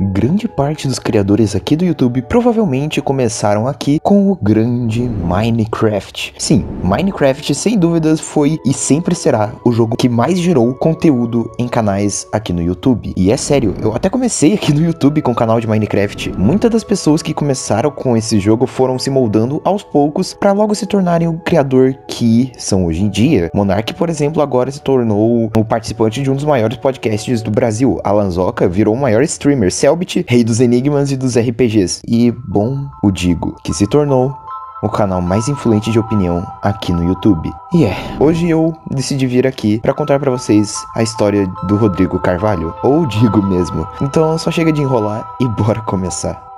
Grande parte dos criadores aqui do YouTube provavelmente começaram aqui com o grande Minecraft. Sim, Minecraft sem dúvidas foi e sempre será o jogo que mais gerou conteúdo em canais aqui no YouTube. E é sério, eu até comecei aqui no YouTube com o canal de Minecraft. Muitas das pessoas que começaram com esse jogo foram se moldando aos poucos para logo se tornarem o criador que são hoje em dia. Monark, por exemplo, agora se tornou o participante de um dos maiores podcasts do Brasil. Alan Zoca virou o maior streamer Selbit, rei dos enigmas e dos RPGs. E, bom, o digo, que se tornou o canal mais influente de opinião aqui no YouTube. E é, hoje eu decidi vir aqui para contar para vocês a história do Rodrigo Carvalho, ou digo mesmo. Então só chega de enrolar e bora começar.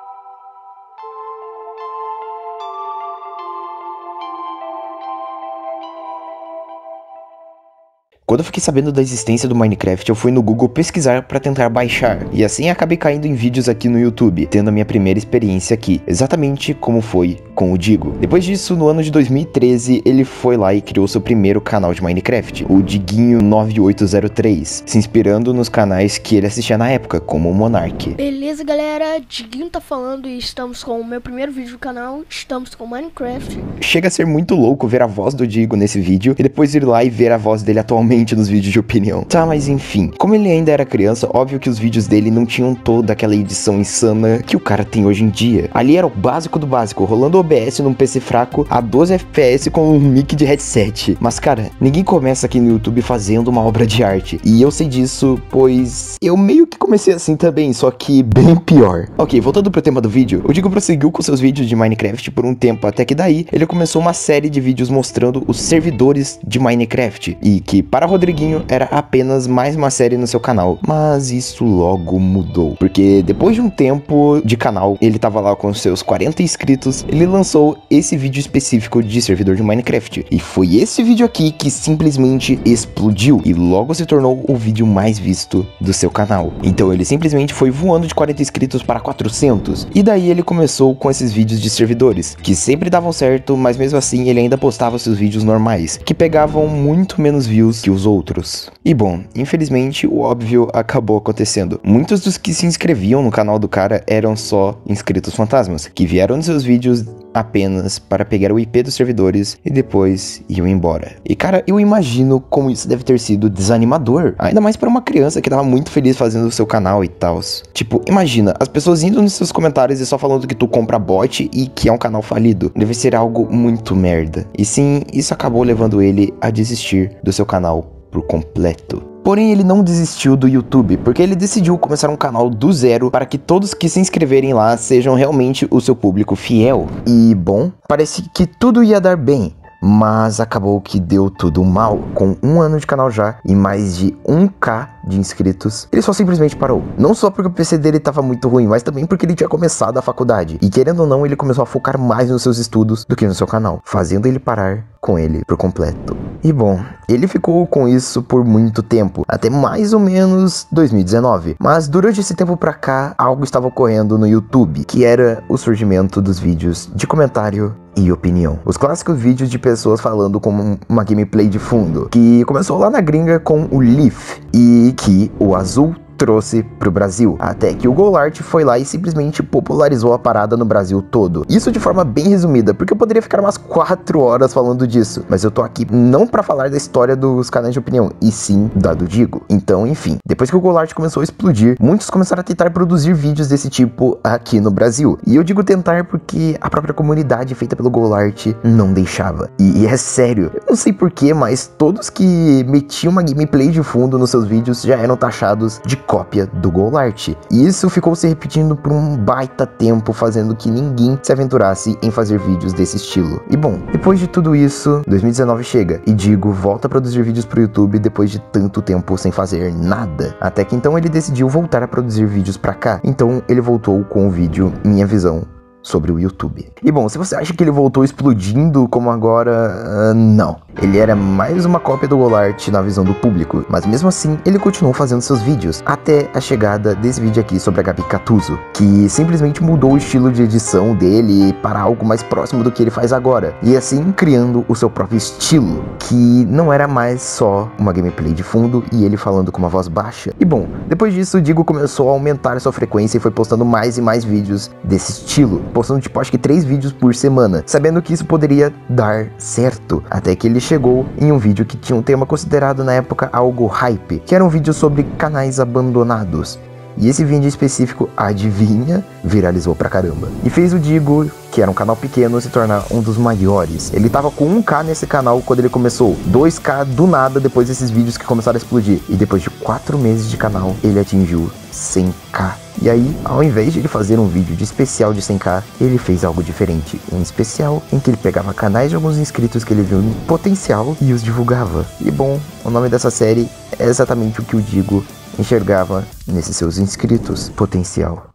Quando eu fiquei sabendo da existência do Minecraft, eu fui no Google pesquisar para tentar baixar, e assim acabei caindo em vídeos aqui no YouTube, tendo a minha primeira experiência aqui, exatamente como foi com o Digo. Depois disso, no ano de 2013, ele foi lá e criou seu primeiro canal de Minecraft, o Diguinho 9803, se inspirando nos canais que ele assistia na época, como o Monark. Beleza, galera, Diguinho tá falando e estamos com o meu primeiro vídeo do canal, estamos com Minecraft. Chega a ser muito louco ver a voz do Digo nesse vídeo e depois ir lá e ver a voz dele atualmente nos vídeos de opinião. Tá, mas enfim. Como ele ainda era criança, óbvio que os vídeos dele não tinham toda aquela edição insana que o cara tem hoje em dia. Ali era o básico do básico, rolando OBS num PC fraco a 12 FPS com um mic de headset. Mas cara, ninguém começa aqui no YouTube fazendo uma obra de arte. E eu sei disso, pois eu meio que comecei assim também, só que bem pior. Ok, voltando pro tema do vídeo, o Digo prosseguiu com seus vídeos de Minecraft por um tempo, até que daí ele começou uma série de vídeos mostrando os servidores de Minecraft. E que, para para Rodriguinho era apenas mais uma série no seu canal, mas isso logo mudou, porque depois de um tempo de canal, ele tava lá com seus 40 inscritos, ele lançou esse vídeo específico de servidor de Minecraft. E foi esse vídeo aqui que simplesmente explodiu e logo se tornou o vídeo mais visto do seu canal. Então ele simplesmente foi voando de 40 inscritos para 400. E daí ele começou com esses vídeos de servidores, que sempre davam certo, mas mesmo assim ele ainda postava seus vídeos normais, que pegavam muito menos views que os outros. E bom, infelizmente o óbvio acabou acontecendo. Muitos dos que se inscreviam no canal do cara eram só inscritos fantasmas, que vieram nos seus vídeos apenas para pegar o IP dos servidores e depois iam embora. E cara, eu imagino como isso deve ter sido desanimador, ainda mais para uma criança que tava muito feliz fazendo o seu canal e tal. Tipo, imagina, as pessoas indo nos seus comentários e só falando que tu compra bot e que é um canal falido. Deve ser algo muito merda. E sim, isso acabou levando ele a desistir do seu canal por completo. Porém, ele não desistiu do YouTube, porque ele decidiu começar um canal do zero para que todos que se inscreverem lá sejam realmente o seu público fiel. E bom, parece que tudo ia dar bem. Mas acabou que deu tudo mal. Com um ano de canal já e mais de 1k de inscritos, ele só simplesmente parou. Não só porque o PC dele estava muito ruim, mas também porque ele tinha começado a faculdade. E querendo ou não, ele começou a focar mais nos seus estudos do que no seu canal, fazendo ele parar com ele por completo. E bom, ele ficou com isso por muito tempo, até mais ou menos 2019. Mas durante esse tempo pra cá, algo estava ocorrendo no YouTube, que era o surgimento dos vídeos de comentário e opinião. Os clássicos vídeos de pessoas falando com uma gameplay de fundo, que começou lá na gringa com o Leaf e que o azul trouxe pro Brasil. Até que o Golart foi lá e simplesmente popularizou a parada no Brasil todo. Isso de forma bem resumida, porque eu poderia ficar umas 4 horas falando disso, mas eu tô aqui não para falar da história dos canais de opinião, e sim da do Digo. Então, enfim, depois que o Golart começou a explodir, muitos começaram a tentar produzir vídeos desse tipo aqui no Brasil. E eu digo tentar porque a própria comunidade feita pelo Golart não deixava. E, e é sério, eu não sei porquê, mas todos que metiam uma gameplay de fundo nos seus vídeos já eram taxados de cópia do Golart. E isso ficou se repetindo por um baita tempo, fazendo que ninguém se aventurasse em fazer vídeos desse estilo. E bom, depois de tudo isso, 2019 chega e Digo volta a produzir vídeos pro YouTube depois de tanto tempo sem fazer nada. Até que então ele decidiu voltar a produzir vídeos pra cá. Então ele voltou com o vídeo Minha Visão sobre o YouTube. E bom, se você acha que ele voltou explodindo como agora, uh, não. Ele era mais uma cópia do Golart na visão do público, mas mesmo assim ele continuou fazendo seus vídeos, até a chegada desse vídeo aqui sobre a Gabi Catuso, que simplesmente mudou o estilo de edição dele para algo mais próximo do que ele faz agora, e assim criando o seu próprio estilo, que não era mais só uma gameplay de fundo e ele falando com uma voz baixa. E bom, depois disso o Digo começou a aumentar sua frequência e foi postando mais e mais vídeos desse estilo, postando tipo acho que três vídeos por semana, sabendo que isso poderia dar certo, até que ele chegou em um vídeo que tinha um tema considerado na época algo hype, que era um vídeo sobre canais abandonados. E esse vídeo específico, adivinha, viralizou pra caramba. E fez o Digo, que era um canal pequeno, se tornar um dos maiores. Ele tava com 1k nesse canal quando ele começou, 2k do nada depois desses vídeos que começaram a explodir. E depois de 4 meses de canal, ele atingiu 100k. E aí, ao invés de ele fazer um vídeo de especial de 100k, ele fez algo diferente. Um especial em que ele pegava canais de alguns inscritos que ele viu em potencial e os divulgava. E bom, o nome dessa série é exatamente o que eu digo enxergava nesses seus inscritos potencial.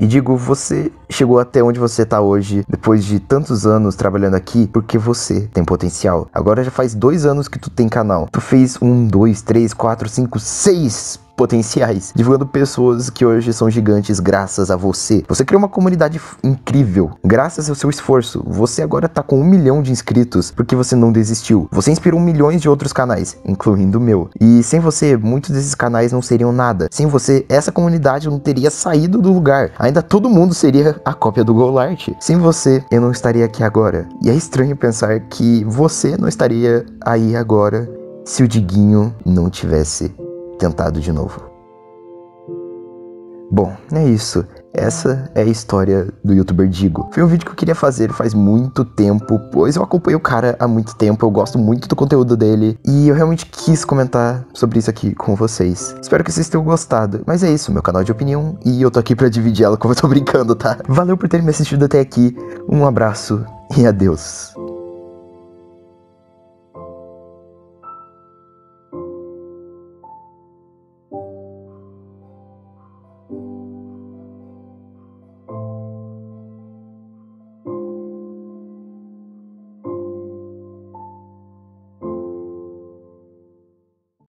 E digo, você chegou até onde você tá hoje, depois de tantos anos trabalhando aqui, porque você tem potencial. Agora já faz dois anos que tu tem canal. Tu fez um, dois, três, quatro, cinco, seis potenciais, divulgando pessoas que hoje são gigantes graças a você. Você criou uma comunidade incrível, graças ao seu esforço. Você agora tá com um milhão de inscritos porque você não desistiu. Você inspirou milhões de outros canais, incluindo o meu. E sem você, muitos desses canais não seriam nada. Sem você, essa comunidade não teria saído do lugar. Ainda todo mundo seria a cópia do Golart. Sem você, eu não estaria aqui agora. E é estranho pensar que você não estaria aí agora se o Diguinho não tivesse tentado de novo. Bom, é isso. Essa é a história do youtuber Digo. Foi um vídeo que eu queria fazer faz muito tempo, pois eu acompanho o cara há muito tempo, eu gosto muito do conteúdo dele e eu realmente quis comentar sobre isso aqui com vocês. Espero que vocês tenham gostado. Mas é isso, meu canal de opinião e eu tô aqui para dividir ela como eu tô brincando, tá? Valeu por ter me assistido até aqui. Um abraço e adeus.